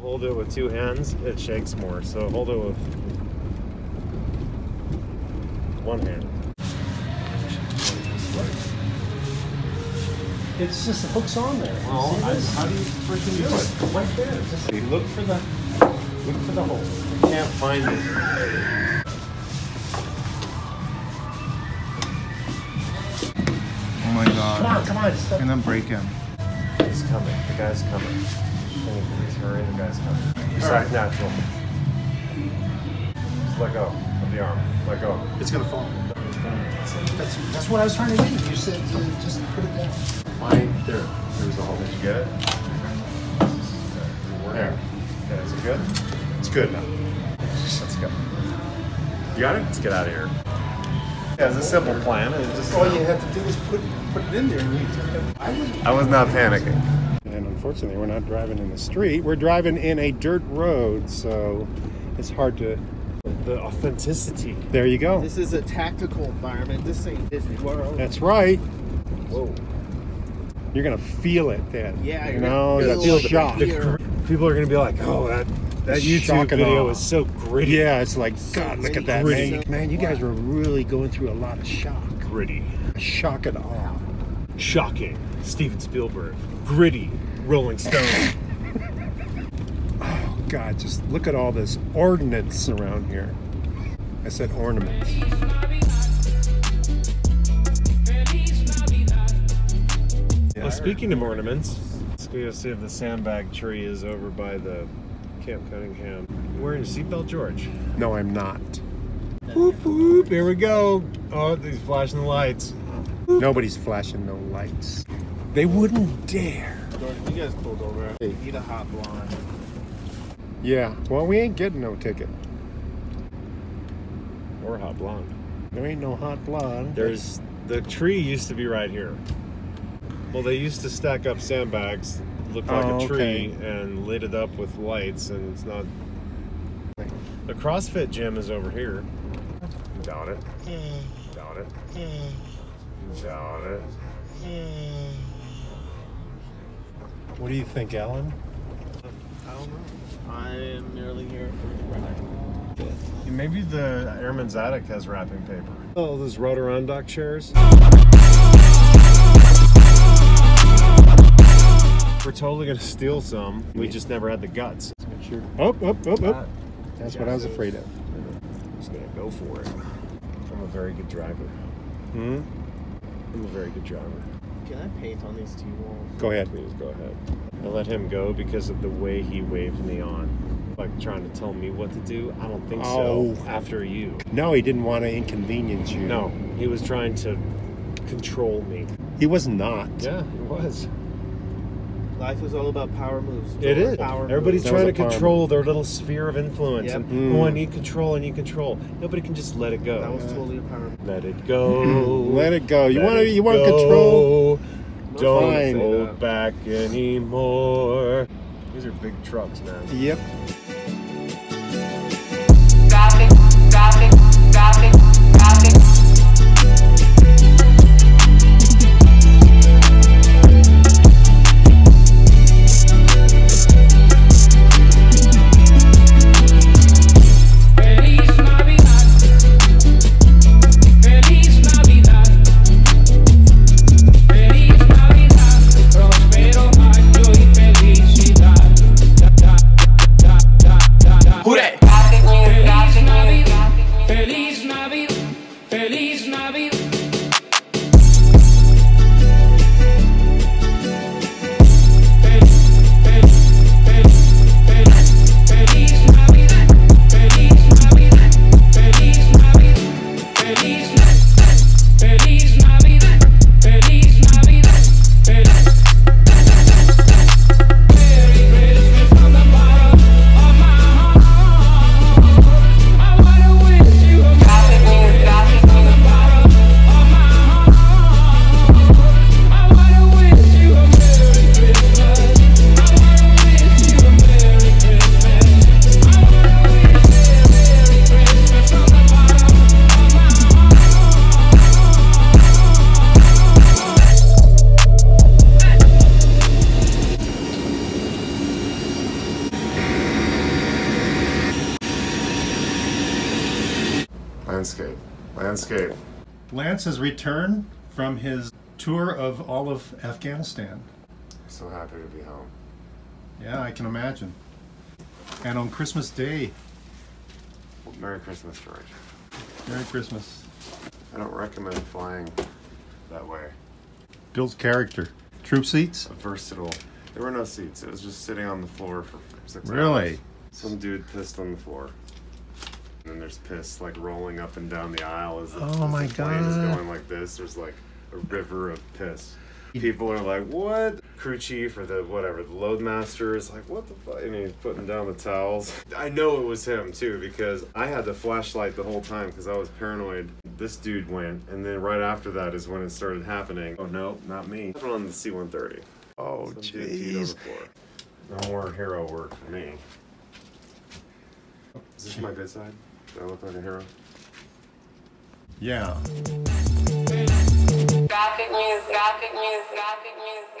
hold it with two hands, it shakes more. So hold it with one hand. It's just the hook's on there. Well, See I, how do you freaking do it? right there. Just Look for the look for the hole. You can't find it. Oh my god. come on, come on. Step. I'm gonna break him. He's coming. The guy's coming. Can you guy's coming. Natural. Just let go of the arm. Let go. It's gonna fall. That's, that's what I was trying to do. You said to just put it down. Fine. There. There's the hole. Did you get it? There. Okay, is it good? It's good now. Let's go. You got it? Let's get out of here. Yeah, it's a simple plan. It just, All you have to do is put put it in there. I was not panicking. And unfortunately, we're not driving in the street. We're driving in a dirt road, so it's hard to. The authenticity. There you go. This is a tactical environment. This ain't Disney World. That's right. Whoa. You're gonna feel it then. Yeah, you you're know gonna that feel shock. the. People are gonna be like, "Oh, that that YouTube video awe. is so gritty." Yeah, it's like God. Look at that, Gritty. man. Man, you guys were really going through a lot of shock. Gritty. Shock and awe. Shocking. Steven Spielberg. Gritty. Rolling Stone. Oh God, just look at all this ordnance around here. I said ornaments. well, speaking of ornaments, let's go see if the sandbag tree is over by the Camp Cunningham. You wearing your seatbelt, George? No, I'm not. Whoop whoop. Here we go. Oh, these flashing the lights. Nobody's flashing no lights. They wouldn't dare. Jordan, you guys pulled over. Hey, eat a hot blonde. Yeah. Well, we ain't getting no ticket. Or hot blonde. There ain't no hot blonde. There's the tree used to be right here. Well, they used to stack up sandbags, look like Oh, a tree, okay. and lit it up with lights, and it's not. The CrossFit gym is over here. Doubt it. Doubt it. Doubt it. What do you think, Alan? I don't know. I am merely here for the ride. Maybe the Airman's Attic has wrapping paper. Oh, those Adirondack chairs. We're totally gonna steal some. We just never had the guts. Sure. Oh, oh, oh, oh. That's what I was afraid of. i Just gonna go for it. I'm a very good driver. Hmm? I'm a very good driver. Can I paint on these two walls? Go ahead. Please go ahead. I let him go because of the way he waved me on. Like trying to tell me what to do. I don't think Oh. so. After you. No, he didn't want to inconvenience you. No, he was trying to control me. He was not. Yeah, he was. Life is all about power moves. It is. Power Everybody's That trying to a power control their little sphere of influence. Yep. And, Mm. oh, I need control, I need control. Nobody can just let it go. That was totally a power move. Let it go. Let it go. You want to? You want control? Don't Fine. hold back anymore. These are big trucks, man. Yep. Feliz Navidad. Landscape. Landscape. Lance has returned from his tour of all of Afghanistan. So happy to be home. Yeah, I can imagine. And on Christmas Day, Merry Christmas, George. Merry Christmas. I don't recommend flying that way. Builds character. Troop seats? Versatile. There were no seats. It was just sitting on the floor for six hours. Really? Some dude pissed on the floor. And then there's piss like rolling up and down the aisle as the, Oh as my the plane is going like this. There's like a river of piss. People are like, "What?" Crew chief or the whatever, the loadmaster is like, "What the fuck?" And he's putting down the towels. I know it was him too because I had the flashlight the whole time because I was paranoid. This dude went, and then right after that is when it started happening. Oh no, not me. Happened on the C-130. Oh, Some dude peed on the floor. No more hero work for me. Is this my bedside? Do I look like a hero? Yeah. Gothic music, gothic music, gothic music, gothic music.